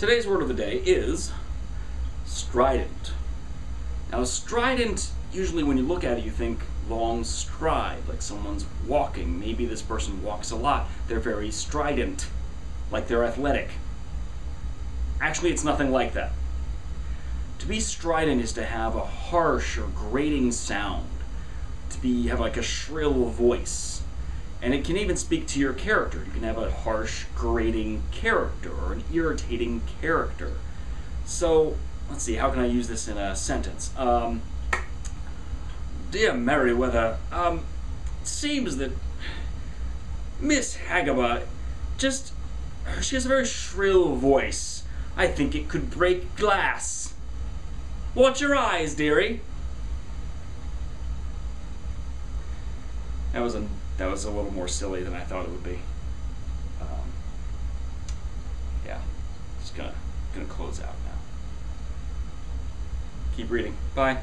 Today's word of the day is strident. Now, strident, usually when you look at it, you think long stride, like someone's walking. Maybe this person walks a lot. They're very strident, like they're athletic. Actually, it's nothing like that. To be strident is to have a harsh or grating sound, to be have like a shrill voice. And it can even speak to your character. You can have a harsh, grating character or an irritating character. So, let's see, how can I use this in a sentence? Um, Dear Merriweather, um, it seems that Miss Hagaba just. She has a very shrill voice. I think it could break glass. Watch your eyes, dearie. That was a that was a little more silly than I thought it would be. Um, yeah, just gonna gonna close out now. Keep reading. Bye.